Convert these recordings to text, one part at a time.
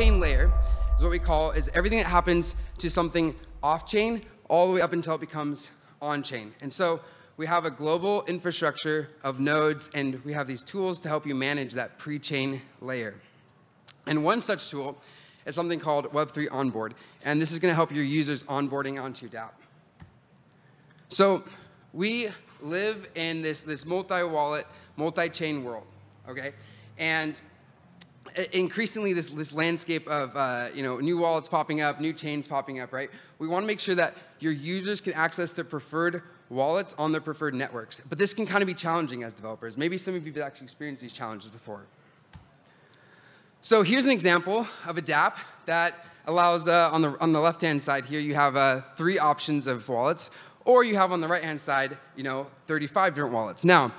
pre-chain layer is what we call is everything that happens to something off-chain all the way up until it becomes on-chain. And so we have a global infrastructure of nodes, and we have these tools to help you manage that pre-chain layer. And one such tool is something called Web3 Onboard, and this is going to help your users onboarding onto dApp. So we live in this, this multi-wallet, multi-chain world, okay? And increasingly this, this landscape of uh, you know, new wallets popping up, new chains popping up, right? We want to make sure that your users can access their preferred wallets on their preferred networks. But this can kind of be challenging as developers. Maybe some of you have actually experienced these challenges before. So here's an example of a dApp that allows, uh, on the, on the left-hand side here, you have uh, three options of wallets, or you have on the right-hand side, you know, 35 different wallets. Now,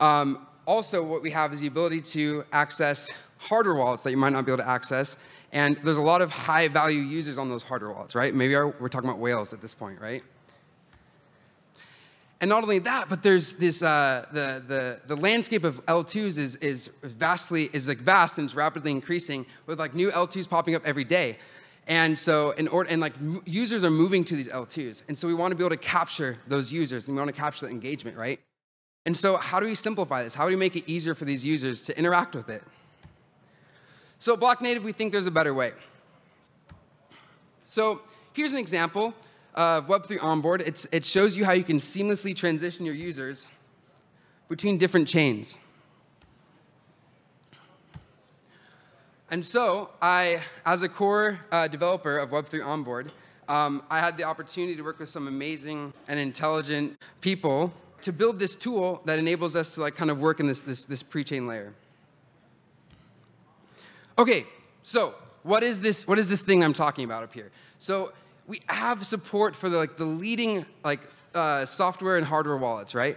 um, also what we have is the ability to access hardware wallets that you might not be able to access. And there's a lot of high value users on those hardware wallets, right? Maybe our, we're talking about whales at this point, right? And not only that, but there's this, uh, the, the, the landscape of L2s is, is vastly, is like vast and it's rapidly increasing with like new L2s popping up every day. And so, in order, and like users are moving to these L2s. And so we want to be able to capture those users and we want to capture the engagement, right? And so how do we simplify this? How do we make it easier for these users to interact with it? So Blocknative, we think there's a better way. So here's an example of Web3 Onboard. It's, it shows you how you can seamlessly transition your users between different chains. And so I, as a core uh, developer of Web3 Onboard, um, I had the opportunity to work with some amazing and intelligent people to build this tool that enables us to like kind of work in this, this, this pre-chain layer. Okay, so what is this? What is this thing I'm talking about up here? So we have support for the, like the leading like uh, software and hardware wallets, right?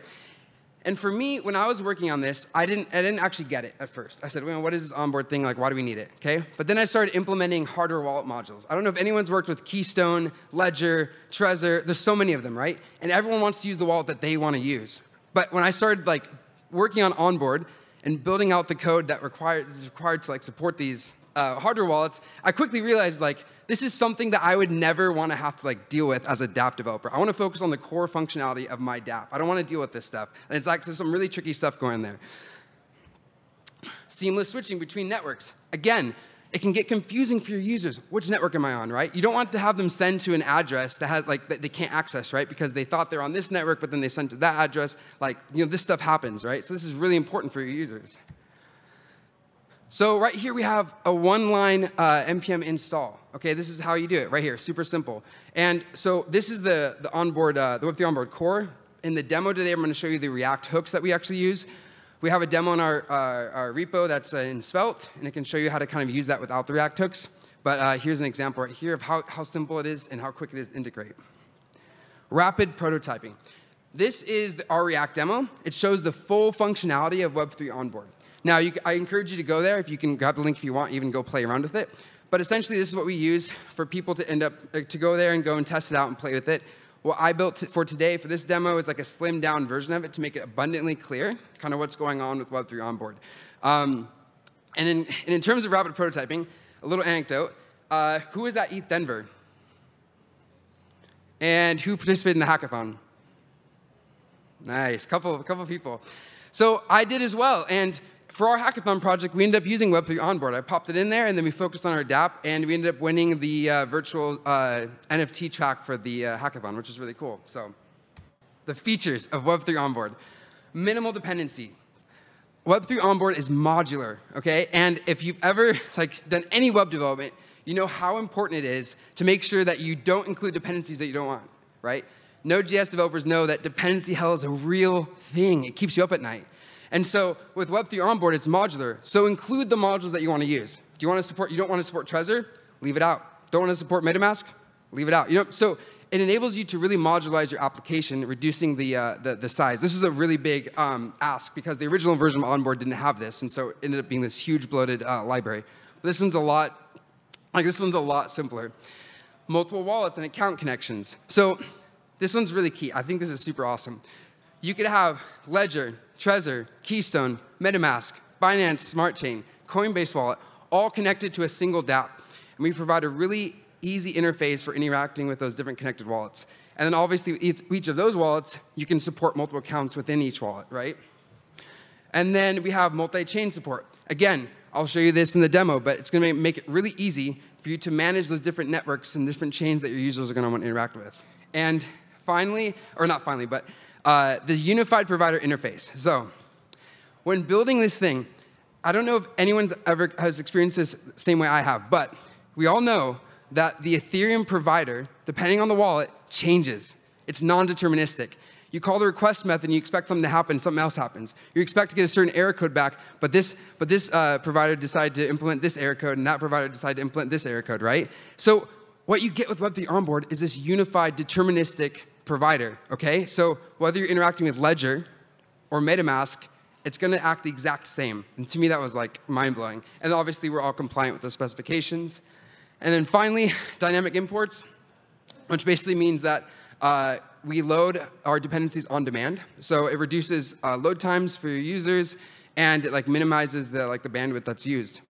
And for me, when I was working on this, I didn't, I didn't actually get it at first. I said, well, what is this onboard thing? Like, why do we need it? Okay. But then I started implementing hardware wallet modules. I don't know if anyone's worked with Keystone, Ledger, Trezor. There's so many of them, right? And everyone wants to use the wallet that they want to use. But when I started like working on onboard, and building out the code that required, is required to like support these uh, hardware wallets, I quickly realized like this is something that I would never want to have to like deal with as a dApp developer. I want to focus on the core functionality of my dApp. I don't want to deal with this stuff. And it's like there's some really tricky stuff going there. Seamless switching between networks. Again, it can get confusing for your users. Which network am I on, right? You don't want to have them send to an address that has like that they can't access, right? Because they thought they're on this network, but then they sent to that address. Like, you know, this stuff happens, right? So this is really important for your users. So right here we have a one-line uh, npm install. Okay, this is how you do it right here, super simple. And so this is the the onboard, uh, the Web3 onboard core. In the demo today, I'm going to show you the React hooks that we actually use. We have a demo in our, uh, our repo that's uh, in Svelte, and it can show you how to kind of use that without the React hooks. But uh, here's an example right here of how, how simple it is and how quick it is to integrate. Rapid prototyping. This is the, our React demo. It shows the full functionality of Web3 Onboard. Now, you, I encourage you to go there. If you can grab the link if you want, even go play around with it. But essentially, this is what we use for people to end up, uh, to go there and go and test it out and play with it. What I built for today for this demo is like a slimmed down version of it to make it abundantly clear kind of what's going on with Web3 onboard. Um, and, in, and in terms of rapid prototyping, a little anecdote. Uh, who was at ETH Denver? And who participated in the hackathon? Nice, couple, couple people. So I did as well, and for our hackathon project, we ended up using Web3 Onboard. I popped it in there, and then we focused on our dApp, and we ended up winning the uh, virtual uh, NFT track for the uh, hackathon, which is really cool. So, the features of Web3 Onboard minimal dependency. Web3 Onboard is modular, okay? And if you've ever like done any web development, you know how important it is to make sure that you don't include dependencies that you don't want, right? Node.js developers know that dependency hell is a real thing. It keeps you up at night. And so with Web3 Onboard, it's modular. So include the modules that you want to use. Do you want to support, you don't want to support Trezor? Leave it out. Don't want to support MetaMask? Leave it out. You know, so it enables you to really modularize your application, reducing the, uh, the, the, size. This is a really big um, ask because the original version of Onboard didn't have this, and so it ended up being this huge bloated uh, library. But this one's a lot, like this one's a lot simpler. Multiple wallets and account connections. So this one's really key. I think this is super awesome. You could have Ledger, Trezor, Keystone, MetaMask, Binance Smart Chain, Coinbase Wallet, all connected to a single dApp. And we provide a really easy interface for interacting with those different connected wallets. And then obviously, each of those wallets, you can support multiple accounts within each wallet, right? And then we have multi-chain support. Again, I'll show you this in the demo, but it's going to make it really easy for you to manage those different networks and different chains that your users are going to want to interact with. And finally, or not finally, but uh, the unified provider interface. So when building this thing, I don't know if anyone's ever has experienced this the same way I have, but we all know that the Ethereum provider, depending on the wallet, changes. It's non-deterministic. You call the request method and you expect something to happen, something else happens. You expect to get a certain error code back, but this, but this uh, provider decided to implement this error code and that provider decided to implement this error code, right? So what you get with Web3 Onboard is this unified deterministic provider, okay? So whether you're interacting with Ledger or MetaMask, it's gonna act the exact same. And to me, that was like mind-blowing. And obviously, we're all compliant with the specifications. And then finally, dynamic imports, which basically means that uh, we load our dependencies on demand. So it reduces uh, load times for your users, and it like minimizes the like the bandwidth that's used.